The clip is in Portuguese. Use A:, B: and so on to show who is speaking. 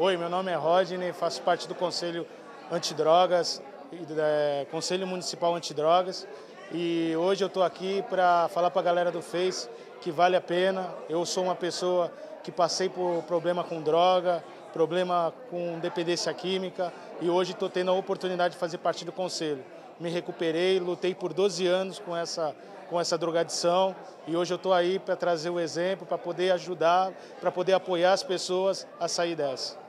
A: Oi, meu nome é Rodney, faço parte do Conselho Antidrogas, é, Conselho Municipal Antidrogas, e hoje eu estou aqui para falar para a galera do Face que vale a pena. Eu sou uma pessoa que passei por problema com droga, problema com dependência química, e hoje estou tendo a oportunidade de fazer parte do Conselho. Me recuperei, lutei por 12 anos com essa com essa drogadição e hoje eu estou aí para trazer o exemplo, para poder ajudar, para poder apoiar as pessoas a sair dessa.